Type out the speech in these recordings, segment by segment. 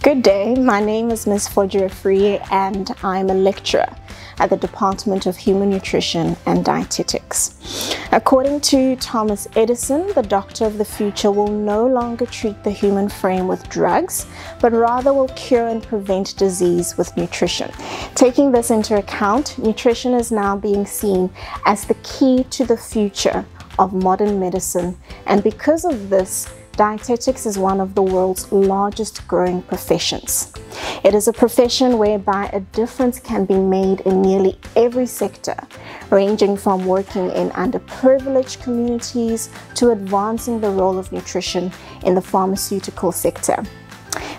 Good day, my name is Ms. Fodjira and I'm a lecturer at the Department of Human Nutrition and Dietetics. According to Thomas Edison, the doctor of the future will no longer treat the human frame with drugs, but rather will cure and prevent disease with nutrition. Taking this into account, nutrition is now being seen as the key to the future of modern medicine, and because of this, dietetics is one of the world's largest growing professions. It is a profession whereby a difference can be made in nearly every sector, ranging from working in underprivileged communities to advancing the role of nutrition in the pharmaceutical sector.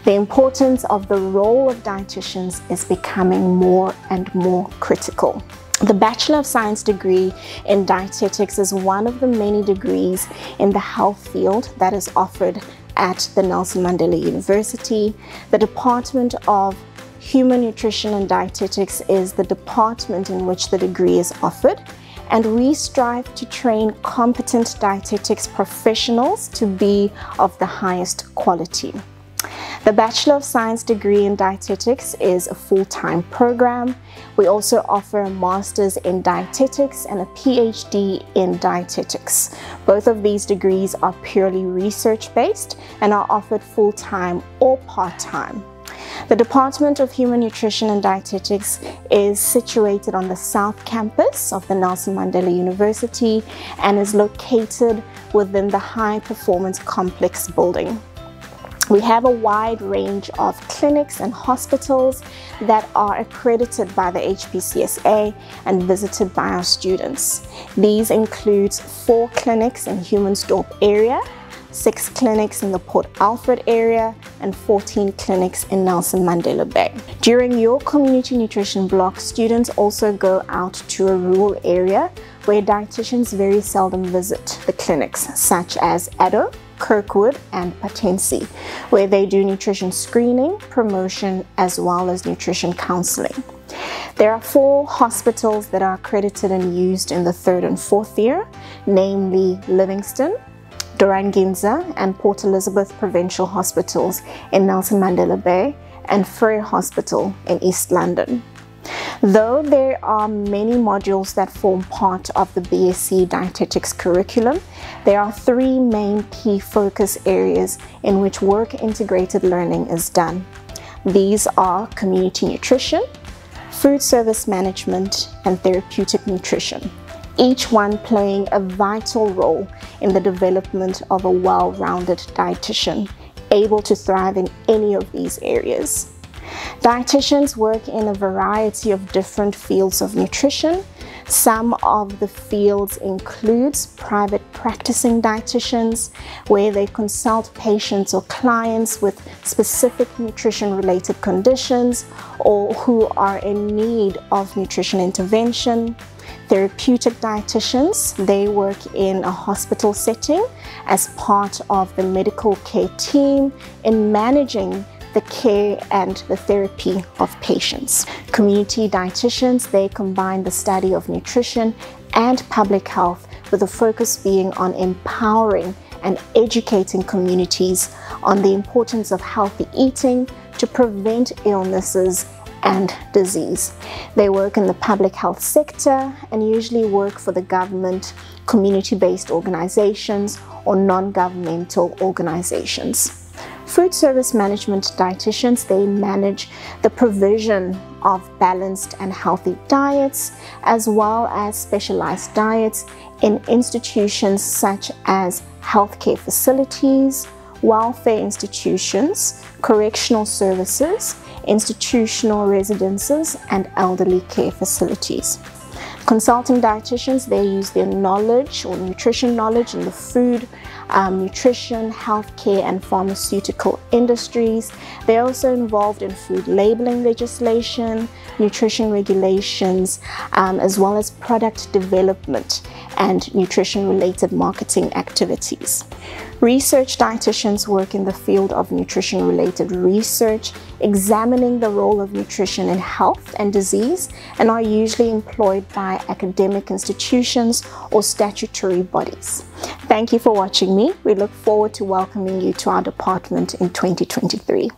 The importance of the role of dietitians is becoming more and more critical. The Bachelor of Science degree in dietetics is one of the many degrees in the health field that is offered at the Nelson Mandela University. The Department of Human Nutrition and Dietetics is the department in which the degree is offered and we strive to train competent dietetics professionals to be of the highest quality. The Bachelor of Science degree in Dietetics is a full-time program. We also offer a Master's in Dietetics and a PhD in Dietetics. Both of these degrees are purely research-based and are offered full-time or part-time. The Department of Human Nutrition and Dietetics is situated on the South Campus of the Nelson Mandela University and is located within the High Performance Complex building. We have a wide range of clinics and hospitals that are accredited by the HPCSA and visited by our students. These include four clinics in Humansdorp area, six clinics in the Port Alfred area, and 14 clinics in Nelson Mandela Bay. During your community nutrition block, students also go out to a rural area where dietitians very seldom visit the clinics, such as Addo, Kirkwood, and Patensie, where they do nutrition screening, promotion, as well as nutrition counseling. There are four hospitals that are accredited and used in the third and fourth year, namely Livingstone, Dora Nginza, and Port Elizabeth Provincial Hospitals in Nelson Mandela Bay, and Frere Hospital in East London. Though there are many modules that form part of the BSc Dietetics curriculum, there are three main key focus areas in which work integrated learning is done. These are community nutrition, food service management, and therapeutic nutrition, each one playing a vital role in the development of a well-rounded dietitian, able to thrive in any of these areas. Dietitians work in a variety of different fields of nutrition. Some of the fields includes private practicing dietitians where they consult patients or clients with specific nutrition related conditions or who are in need of nutrition intervention. Therapeutic dietitians, they work in a hospital setting as part of the medical care team in managing the care and the therapy of patients. Community dietitians, they combine the study of nutrition and public health with the focus being on empowering and educating communities on the importance of healthy eating to prevent illnesses and disease. They work in the public health sector and usually work for the government, community-based organizations or non-governmental organizations. Food service management dietitians, they manage the provision of balanced and healthy diets as well as specialized diets in institutions such as healthcare facilities, welfare institutions, correctional services, institutional residences, and elderly care facilities. Consulting dietitians, they use their knowledge or nutrition knowledge in the food, um, nutrition, healthcare, and pharmaceutical industries. They're also involved in food labeling legislation, nutrition regulations, um, as well as product development and nutrition related marketing activities. Research dietitians work in the field of nutrition related research, examining the role of nutrition in health and disease, and are usually employed by academic institutions or statutory bodies. Thank you for watching me. We look forward to welcoming you to our department in 2023.